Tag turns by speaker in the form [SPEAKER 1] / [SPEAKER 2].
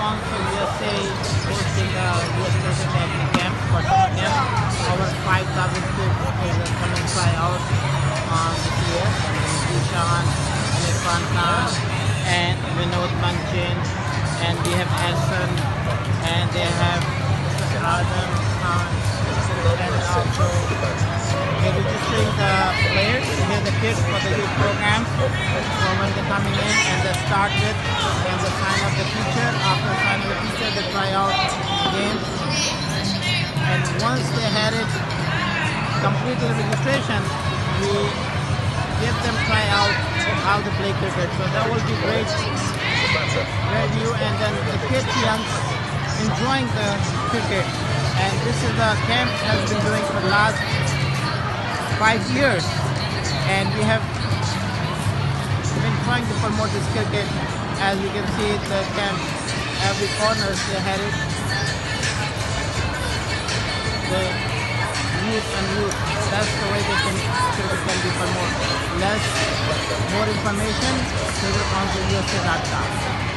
[SPEAKER 1] Council USA hosting the US Cricket camp for camp. Over 5,000 kids come and try out um, this year. Irfan Khan, and Vinod Manchin, and we have Hassan, and they have Adam Khan, and also they're registering the players, here the kids for the youth program, for when they're coming in, and they start with, they sign up the teacher, after signing the teacher, they try out games, and once they had it completed the registration, we give them try out how to play cricket. So that will be great review and then the kids young enjoying the cricket. And this is a camp has been doing for the last five years. And we have been trying to promote this cricket. As you can see the camp, every corner they had it. The youth and youth. That's the way they can cricket can be promoted. Less more information, cricketcouncilusa.com.